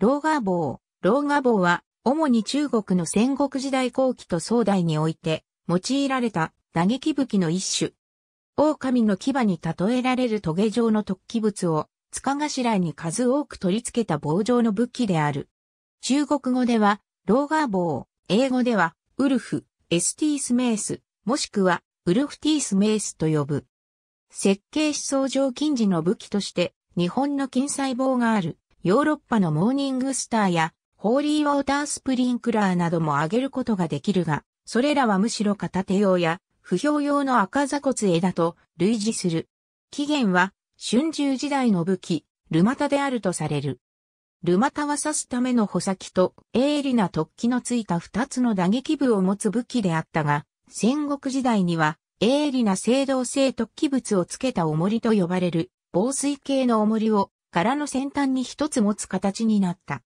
ローガー棒。ローガー棒は、主に中国の戦国時代後期と宋代において、用いられた打撃武器の一種。狼の牙に例えられるトゲ状の突起物を、塚頭に数多く取り付けた棒状の武器である。中国語では、ローガー棒、英語では、ウルフ、エスティースメース、もしくは、ウルフティースメースと呼ぶ。設計思想上近似の武器として、日本の近細胞がある、ヨーロッパのモーニングスターや、ホーリーウォータースプリンクラーなども挙げることができるが、それらはむしろ片手用や、不評用の赤座骨枝と類似する。起源は、春秋時代の武器、ルマタであるとされる。ルマタは刺すための穂先と鋭利な突起のついた二つの打撃部を持つ武器であったが、戦国時代には鋭利な青銅製突起物をつけた重りと呼ばれる防水系の重りを殻の先端に一つ持つ形になった。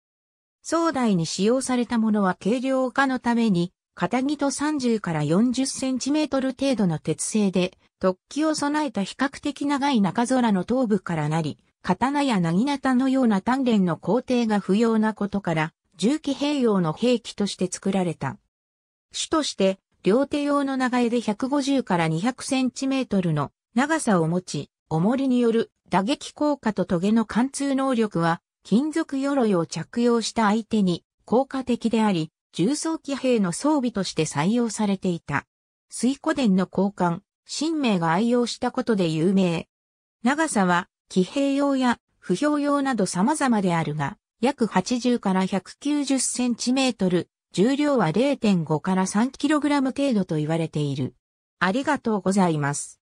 壮大に使用されたものは軽量化のために、片木と30から40センチメートル程度の鉄製で、突起を備えた比較的長い中空の頭部からなり、刀やなぎなたのような鍛錬の工程が不要なことから、重機兵用の兵器として作られた。主として、両手用の長江で150から200センチメートルの長さを持ち、重りによる打撃効果とトゲの貫通能力は、金属鎧を着用した相手に効果的であり、重装騎兵の装備として採用されていた。水古伝の交換、新名が愛用したことで有名。長さは、騎兵用や不評用など様々であるが、約80から190センチメートル、重量は0.5から3キログラム程度と言われている。ありがとうございます。